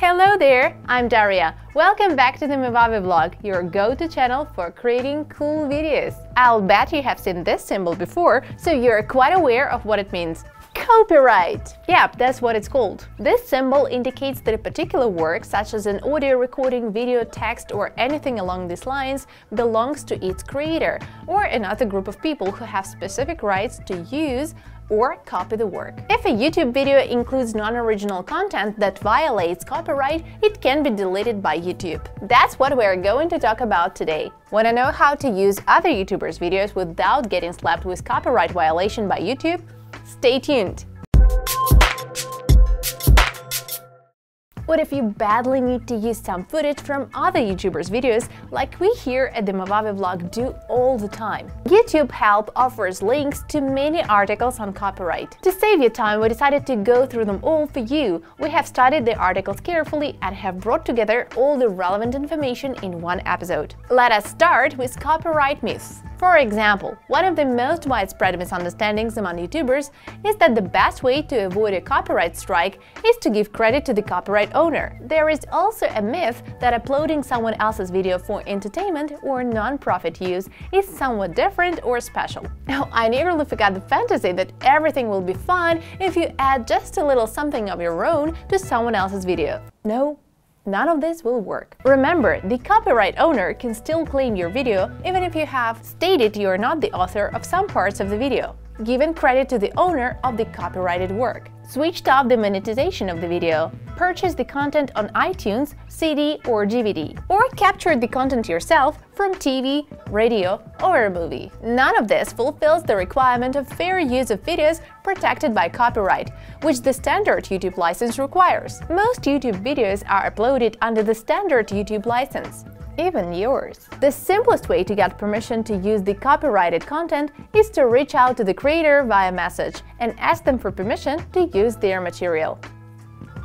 Hello there, I'm Daria. Welcome back to the Movavi vlog, your go-to channel for creating cool videos. I'll bet you have seen this symbol before, so you're quite aware of what it means. Copyright! Yep, that's what it's called. This symbol indicates that a particular work, such as an audio recording, video, text, or anything along these lines, belongs to its creator, or another group of people who have specific rights to use or copy the work. If a YouTube video includes non-original content that violates copyright, it can be deleted by YouTube. That's what we're going to talk about today. Want to know how to use other YouTubers' videos without getting slapped with copyright violation by YouTube? Stay tuned! What if you badly need to use some footage from other YouTubers' videos, like we here at the Movavi vlog do all the time? YouTube Help offers links to many articles on copyright. To save you time, we decided to go through them all for you. We have studied the articles carefully and have brought together all the relevant information in one episode. Let us start with copyright myths. For example, one of the most widespread misunderstandings among YouTubers is that the best way to avoid a copyright strike is to give credit to the copyright owner. There is also a myth that uploading someone else's video for entertainment or non-profit use is somewhat different or special. Now, I nearly forgot the fantasy that everything will be fine if you add just a little something of your own to someone else's video. No, none of this will work. Remember, the copyright owner can still claim your video even if you have stated you are not the author of some parts of the video, given credit to the owner of the copyrighted work switched off the monetization of the video, purchased the content on iTunes, CD or DVD, or captured the content yourself from TV, radio or a movie. None of this fulfills the requirement of fair use of videos protected by copyright, which the standard YouTube license requires. Most YouTube videos are uploaded under the standard YouTube license even yours. The simplest way to get permission to use the copyrighted content is to reach out to the creator via message and ask them for permission to use their material.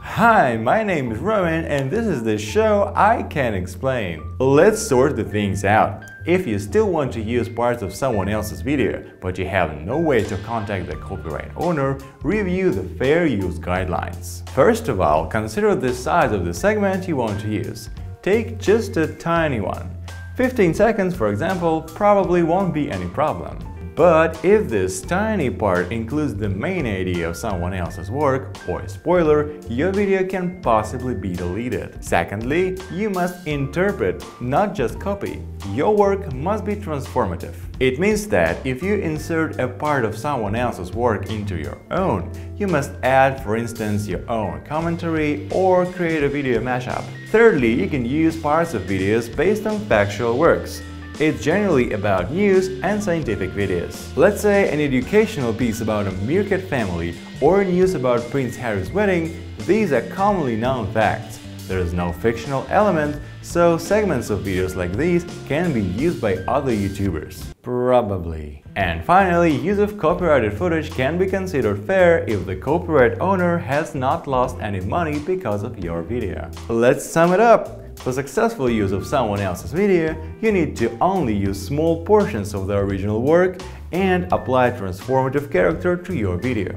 Hi, my name is Roman and this is the show I Can Explain. Let's sort the things out. If you still want to use parts of someone else's video, but you have no way to contact the copyright owner, review the fair use guidelines. First of all, consider the size of the segment you want to use. Take just a tiny one. 15 seconds, for example, probably won't be any problem. But if this tiny part includes the main idea of someone else's work, or a spoiler, your video can possibly be deleted. Secondly, you must interpret, not just copy. Your work must be transformative. It means that if you insert a part of someone else's work into your own, you must add, for instance, your own commentary or create a video mashup. Thirdly, you can use parts of videos based on factual works. It's generally about news and scientific videos. Let's say an educational piece about a meerkat family or news about Prince Harry's wedding, these are commonly known facts. There is no fictional element, so segments of videos like these can be used by other YouTubers. Probably. And finally, use of copyrighted footage can be considered fair if the copyright owner has not lost any money because of your video. Let's sum it up! For successful use of someone else's video, you need to only use small portions of the original work and apply transformative character to your video.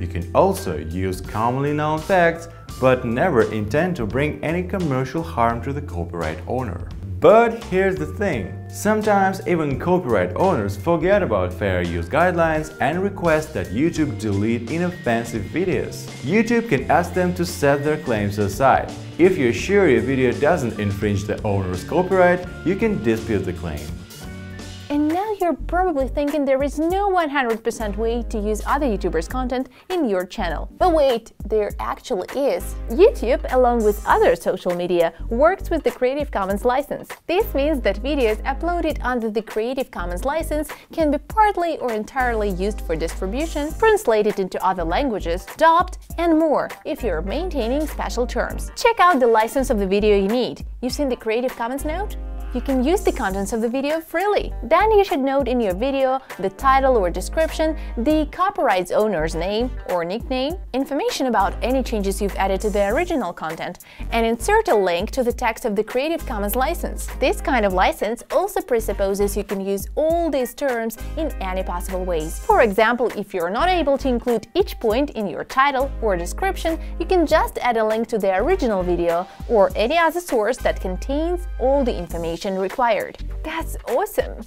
You can also use commonly known facts but never intend to bring any commercial harm to the copyright owner. But here's the thing, sometimes even copyright owners forget about fair use guidelines and request that YouTube delete inoffensive videos. YouTube can ask them to set their claims aside. If you're sure your video doesn't infringe the owner's copyright, you can dispute the claim. You're probably thinking there is no 100% way to use other YouTubers' content in your channel. But wait, there actually is. YouTube, along with other social media, works with the Creative Commons license. This means that videos uploaded under the Creative Commons license can be partly or entirely used for distribution, translated into other languages, dubbed, and more, if you're maintaining special terms. Check out the license of the video you need. You've seen the Creative Commons note? You can use the contents of the video freely. Then you should note in your video the title or description, the copyright owner's name or nickname, information about any changes you've added to the original content, and insert a link to the text of the Creative Commons license. This kind of license also presupposes you can use all these terms in any possible ways. For example, if you're not able to include each point in your title or description, you can just add a link to the original video or any other source that contains all the information required. That's awesome!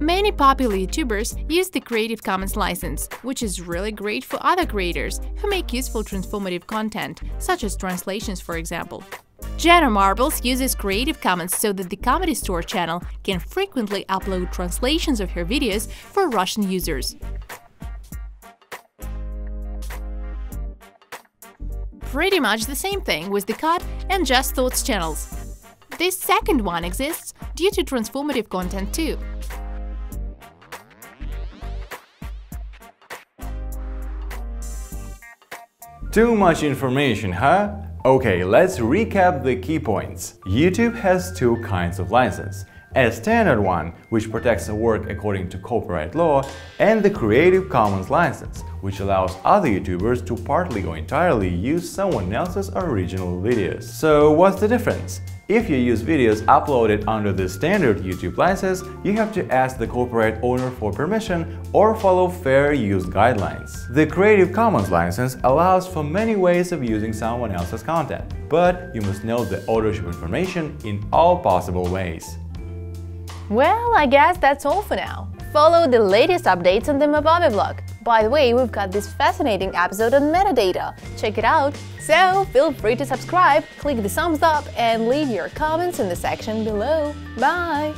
Many popular YouTubers use the Creative Commons license, which is really great for other creators who make useful transformative content, such as translations for example. Jenna Marbles uses Creative Commons so that the Comedy Store channel can frequently upload translations of her videos for Russian users. Pretty much the same thing with the Cut and Just Thoughts channels. This second one exists due to transformative content too. Too much information, huh? Okay, let's recap the key points. YouTube has two kinds of license. A standard one, which protects a work according to copyright law, and the Creative Commons license, which allows other YouTubers to partly or entirely use someone else's original videos. So what's the difference? If you use videos uploaded under the standard YouTube license, you have to ask the copyright owner for permission or follow fair use guidelines. The Creative Commons license allows for many ways of using someone else's content, but you must know the ownership information in all possible ways. Well, I guess that's all for now. Follow the latest updates on the Movavi blog. By the way, we've got this fascinating episode on metadata. Check it out. So feel free to subscribe, click the thumbs up and leave your comments in the section below. Bye!